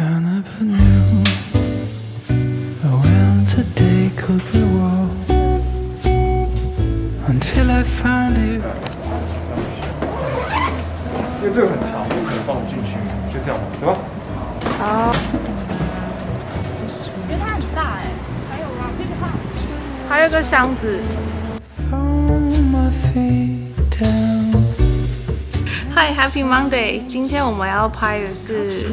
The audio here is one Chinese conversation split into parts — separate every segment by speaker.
Speaker 1: I never knew when today could be wrong until I found you.
Speaker 2: 因为这个很长，不可能放进去，就这样，对吧？
Speaker 3: 好。觉得它很大哎，还有啊，这个放，还有个箱子。Hi, Happy Monday！今天我们要拍的是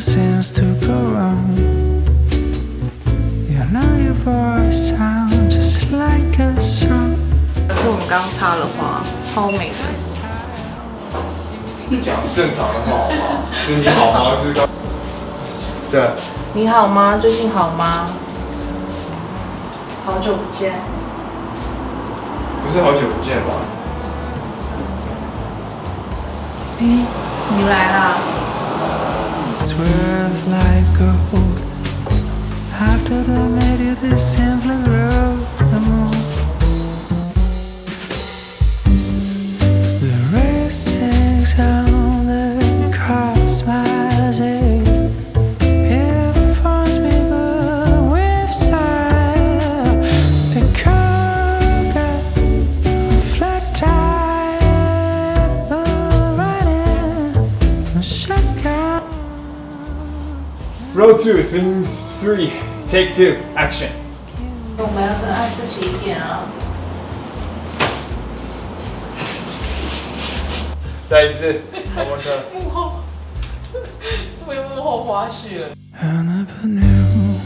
Speaker 1: seems to go wrong. Youknowyoufor sound just like a song.
Speaker 3: 可是我们刚插了花超美的。
Speaker 2: 讲正常的话好不好就是你好吗？是刚对
Speaker 3: 你好吗？最近好吗？好久不见
Speaker 2: 不是好久不见吧
Speaker 3: 你来了
Speaker 1: Swerve like gold. After they made you, they simply
Speaker 2: Roll two, scene three, take two, action.
Speaker 3: 我们要跟爱这起一点啊！
Speaker 2: 再一次，我们的
Speaker 3: 幕后，为幕后花絮了。
Speaker 1: I never knew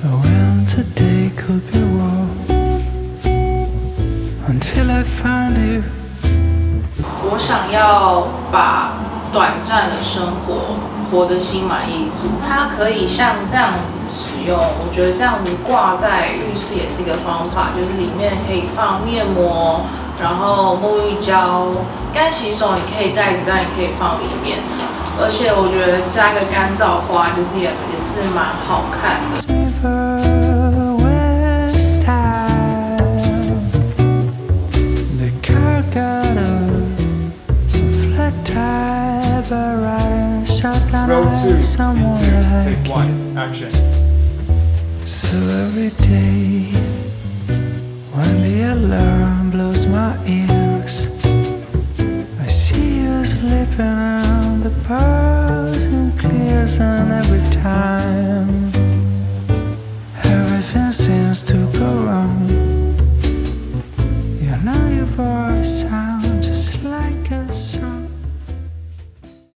Speaker 1: when today could be wrong until I found you.
Speaker 3: 我想要把短暂的生活 活得心满意足，它可以像这样子使用。我觉得这样子挂在浴室也是一个方法，就是里面可以放面膜，然后沐浴胶、干洗手，你可以带着，但也可以放里面。而且我觉得加一个干燥花，就是也也是蛮好看的。
Speaker 2: Two,
Speaker 1: someone
Speaker 2: two,
Speaker 1: like
Speaker 2: take one, action.
Speaker 1: So every day, when the alarm blows my ears, I see you slipping